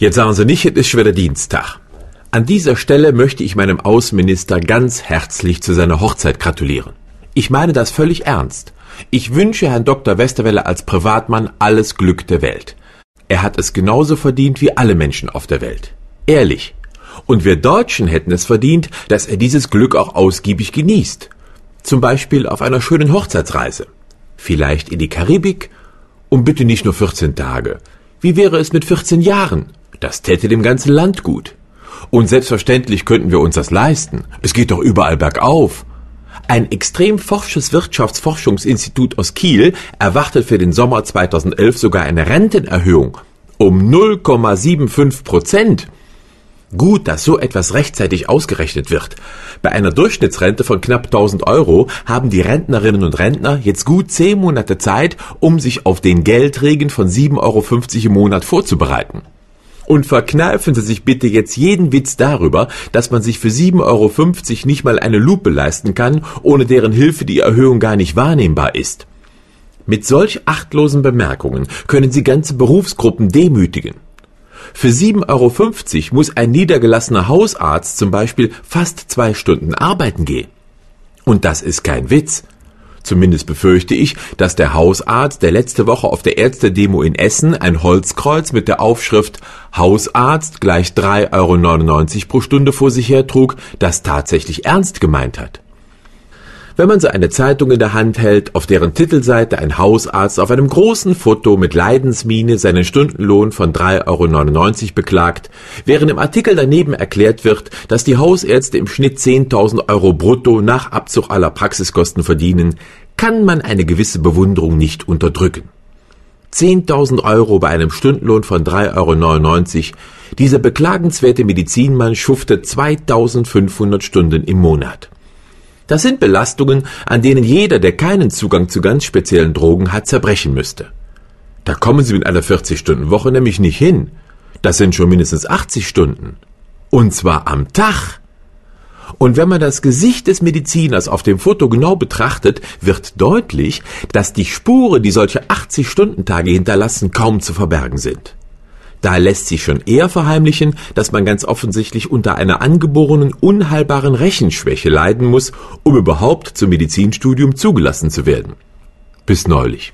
Jetzt sagen Sie nicht, es ist schon wieder Dienstag. An dieser Stelle möchte ich meinem Außenminister ganz herzlich zu seiner Hochzeit gratulieren. Ich meine das völlig ernst. Ich wünsche Herrn Dr. Westerwelle als Privatmann alles Glück der Welt. Er hat es genauso verdient wie alle Menschen auf der Welt. Ehrlich. Und wir Deutschen hätten es verdient, dass er dieses Glück auch ausgiebig genießt. Zum Beispiel auf einer schönen Hochzeitsreise. Vielleicht in die Karibik und bitte nicht nur 14 Tage. Wie wäre es mit 14 Jahren? Das täte dem ganzen Land gut. Und selbstverständlich könnten wir uns das leisten. Es geht doch überall bergauf. Ein extrem forsches Wirtschaftsforschungsinstitut aus Kiel erwartet für den Sommer 2011 sogar eine Rentenerhöhung um 0,75 Prozent. Gut, dass so etwas rechtzeitig ausgerechnet wird. Bei einer Durchschnittsrente von knapp 1000 Euro haben die Rentnerinnen und Rentner jetzt gut 10 Monate Zeit, um sich auf den Geldregen von 7,50 Euro im Monat vorzubereiten. Und verkneifen Sie sich bitte jetzt jeden Witz darüber, dass man sich für 7,50 Euro nicht mal eine Lupe leisten kann, ohne deren Hilfe die Erhöhung gar nicht wahrnehmbar ist. Mit solch achtlosen Bemerkungen können Sie ganze Berufsgruppen demütigen. Für 7,50 Euro muss ein niedergelassener Hausarzt zum Beispiel fast zwei Stunden arbeiten gehen. Und das ist kein Witz. Zumindest befürchte ich, dass der Hausarzt, der letzte Woche auf der Ärztedemo in Essen ein Holzkreuz mit der Aufschrift Hausarzt gleich 3,99 Euro pro Stunde vor sich hertrug, das tatsächlich ernst gemeint hat. Wenn man so eine Zeitung in der Hand hält, auf deren Titelseite ein Hausarzt auf einem großen Foto mit Leidensmiene seinen Stundenlohn von 3,99 Euro beklagt, während im Artikel daneben erklärt wird, dass die Hausärzte im Schnitt 10.000 Euro brutto nach Abzug aller Praxiskosten verdienen, kann man eine gewisse Bewunderung nicht unterdrücken. 10.000 Euro bei einem Stundenlohn von 3,99 Euro. Dieser beklagenswerte Medizinmann schuftet 2500 Stunden im Monat. Das sind Belastungen, an denen jeder, der keinen Zugang zu ganz speziellen Drogen hat, zerbrechen müsste. Da kommen Sie mit einer 40-Stunden-Woche nämlich nicht hin. Das sind schon mindestens 80 Stunden. Und zwar am Tag. Und wenn man das Gesicht des Mediziners auf dem Foto genau betrachtet, wird deutlich, dass die Spuren, die solche 80-Stunden-Tage hinterlassen, kaum zu verbergen sind. Da lässt sich schon eher verheimlichen, dass man ganz offensichtlich unter einer angeborenen unheilbaren Rechenschwäche leiden muss, um überhaupt zum Medizinstudium zugelassen zu werden. Bis neulich.